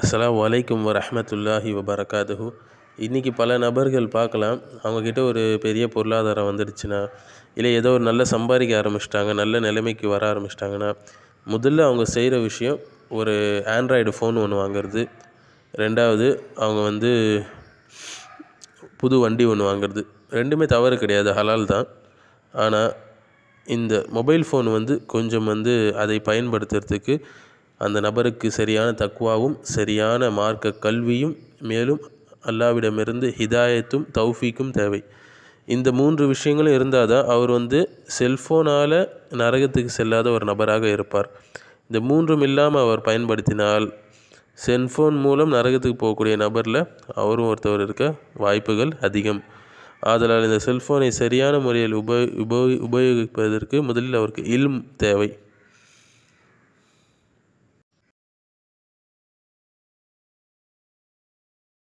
அஸ்லாம் வலைக்கம் வரஹ்மத்துல்லாஹி வபரகாதுஹு. இன்றைக்கி பல நபர்கள் பார்க்கலாம். அவங்கக்கிட்ட ஒரு பெரிய பொருளாதாரம் வந்துடுச்சுன்னா இல்லை ஏதோ ஒரு நல்ல சம்பாதிக்க ஆரம்பிச்சிட்டாங்க நல்ல நிலைமைக்கு வர ஆரம்பிச்சிட்டாங்கன்னா முதல்ல அவங்க செய்கிற விஷயம் ஒரு ஆண்ட்ராய்டு ஃபோன் ஒன்று வாங்குறது. ரெண்டாவது அவங்க வந்து புது வண்டி ஒன்று வாங்குறது. ரெண்டுமே தவறு கிடையாது ஹலால் தான். ஆனால் இந்த மொபைல் ஃபோன் வந்து கொஞ்சம் வந்து அதை பயன்படுத்துறதுக்கு அந்த நபருக்கு சரியான தக்குவாவும் சரியான மார்க்க கல்வியும் மேலும் அல்லாவிடமிருந்து ஹிதாயத்தும் தௌஃபீக்கும் தேவை. இந்த மூன்று விஷயங்களும் இருந்தால் தான் அவர் வந்து செல்ஃபோனால் நரகத்துக்கு செல்லாத ஒரு நபராக இருப்பார். இந்த மூன்றும் இல்லாமல் அவர் பயன்படுத்தினால் செல்ஃபோன் மூலம் நரகத்துக்கு போகக்கூடிய நபரில் அவரும் ஒருத்தவர் இருக்க வாய்ப்புகள் அதிகம். ஆதலால் இந்த செல்ஃபோனை சரியான முறையில் உப உப உபயோகிப்பதற்கு முதலில் அவருக்கு இல்ம் தேவை.